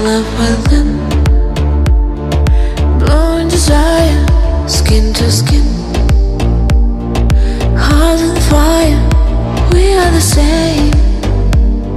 love within, Blowing desire, skin to skin. Heart on fire, we are the same.